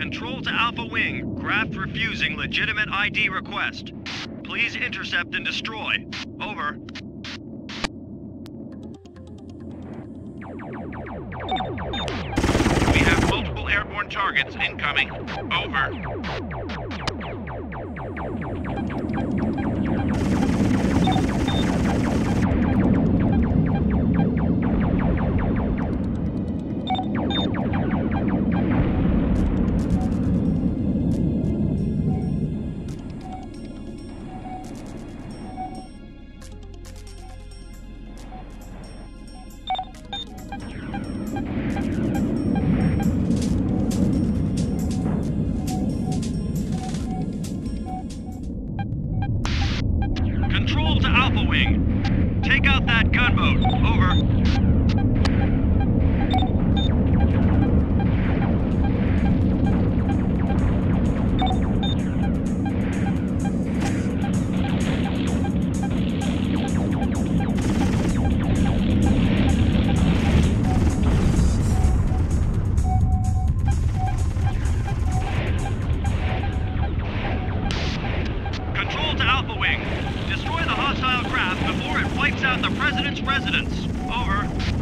Control to Alpha Wing, craft refusing legitimate ID request. Please intercept and destroy. Over. We have multiple airborne targets incoming. Over. Control to Alpha Wing. Take out that gunboat. Over. before it wipes out the president's residence. Over.